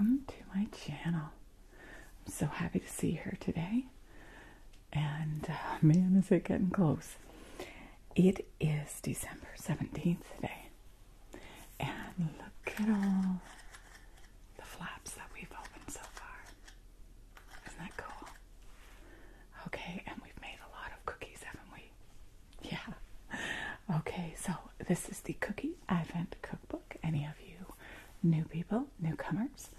welcome to my channel. I'm so happy to see here today. And uh, man, is it getting close. It is December 17th today. And look at all the flaps that we've opened so far. Isn't that cool? Okay, and we've made a lot of cookies, haven't we? Yeah. Okay, so this is the Cookie Advent Cookbook. Any of you new people, newcomers,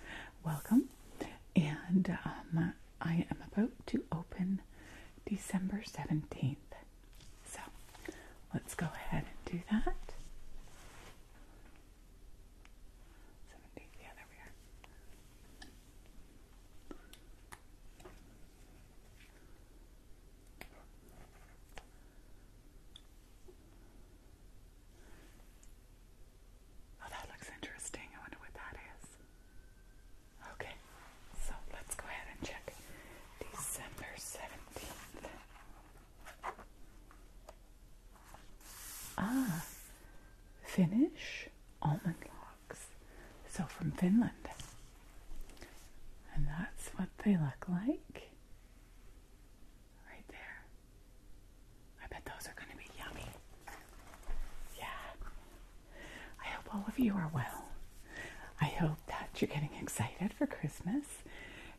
welcome. And um, I am about to open December 17th. So let's go ahead and do that. 17th, yeah, there we are. Oh, that looks interesting. I wonder what that is. Okay, so let's go ahead and check December 17th. Ah, Finnish almond logs. So from Finland. And that's what they look like. Right there. I bet those are going to be yummy. Yeah. I hope all of you are well. I hope that you're getting excited for Christmas.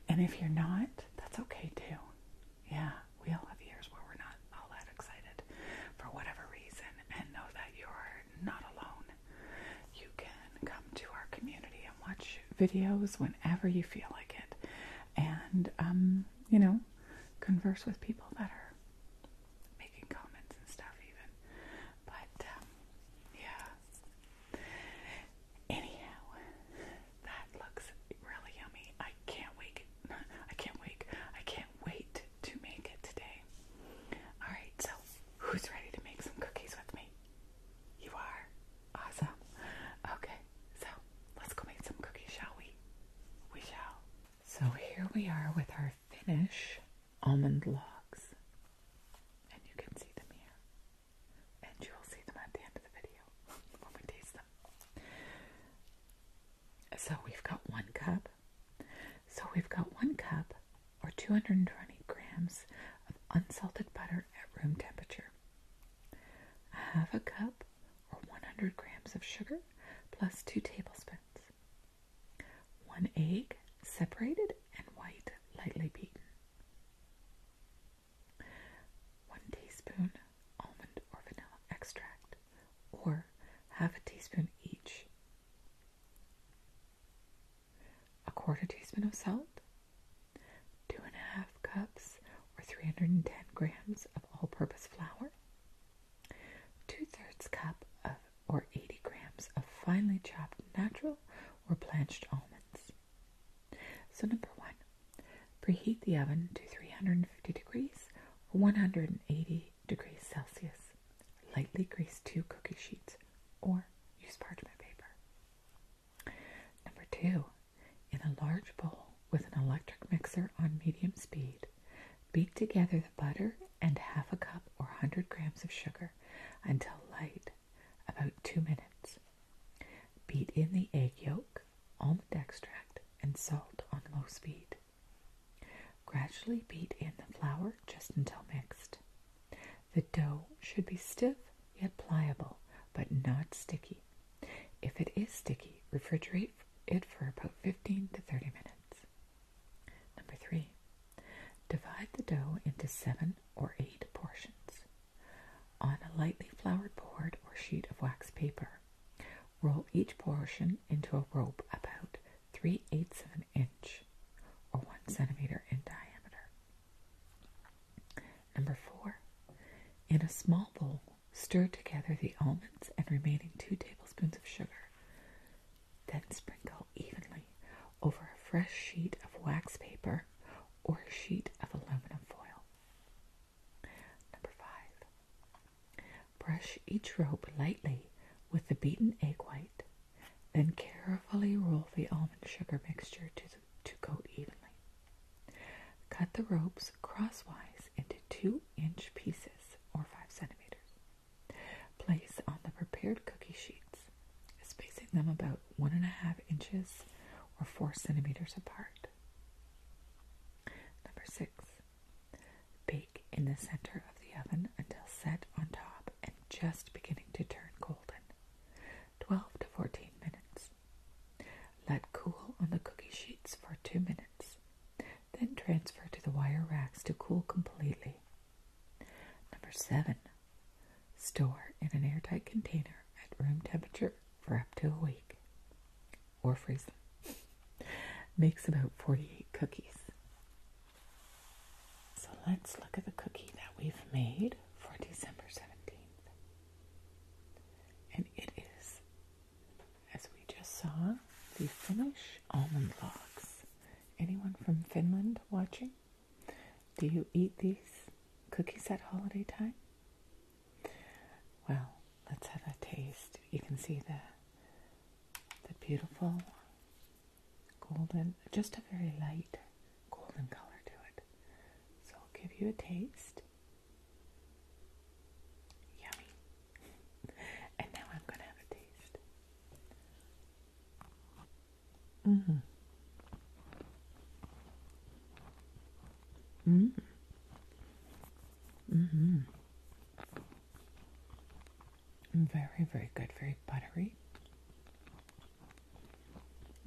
And if you're not, that's okay too. Yeah, we all have years where we're not all that excited for whatever reason. And know that you're not alone. You can come to our community and watch videos whenever you feel like it. And, um, you know, converse with people that are making comments and stuff, even. But, um, yeah. Anyhow, that looks really yummy. I can't wait. I can't wait. I can't wait to make it today. All right, so who's ready to make some cookies with me? You are? Awesome. Okay, so let's go make some cookies, shall we? We shall. So here we are with our Finnish almond logs. And you can see them here. And you will see them at the end of the video when we taste them. So we've got one cup. So we've got one cup or 220 grams of unsalted butter at room temperature. Half a cup or 100 grams of sugar plus two tablespoons. One egg, separated 110 grams of all purpose flour, two thirds cup of or 80 grams of finely chopped natural or blanched almonds. So, number one, preheat the oven to 350 degrees or 180 grams of sugar until light, about two minutes. Beat in the egg yolk, almond extract, and salt on low speed. Gradually beat in the flour just until mixed. The dough should be stiff yet pliable, but not sticky. If it is sticky, refrigerate it for about 15 to 30 minutes. Number three, divide the dough into seven or eight portions. Lightly floured board or sheet of wax paper, roll each portion into a rope about 3 eighths of an inch or 1 centimeter in diameter. Number 4. In a small bowl, stir together the almonds and remaining 2 tablespoons of sugar. Then sprinkle evenly over a fresh sheet of wax paper or a sheet of aluminum foil. Number 5. Brush each rope lightly with the beaten egg white, then carefully roll the almond sugar mixture to, the, to coat evenly. Cut the ropes crosswise into 2 inch pieces or 5 centimeters. Place on the prepared cookie sheets, spacing them about 1.5 inches or four centimeters apart. Number six, bake in the center of the oven until set on top and just beginning to turn golden. 12 to 14 minutes. Let cool on the cookie sheets for 2 minutes. Then transfer to the wire racks to cool completely. Number 7. Store in an airtight container at room temperature for up to a week. Or freeze them. Makes about 48 cookies. So let's look at the cookie that we've made for December 17th. And it is, as we just saw, the Finnish almond logs. Anyone from Finland watching? Do you eat these cookies at holiday time? Well, let's have a taste. You can see the the beautiful golden, just a very light golden color to it. So I'll give you a taste. Yummy. and now I'm going to have a taste. Mm-hmm. Mm. Mm-hmm. Very, very good. Very buttery.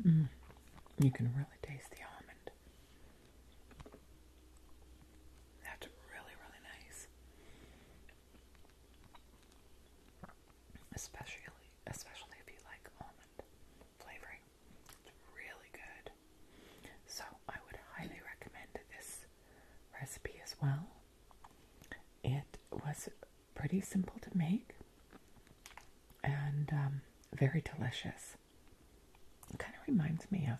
Mm. You can really taste the almond. That's really, really nice. Especially, especially if you like almond flavoring. It's really good. So I would highly recommend this recipe as well. It was pretty simple to make and um, very delicious. It kind of reminds me of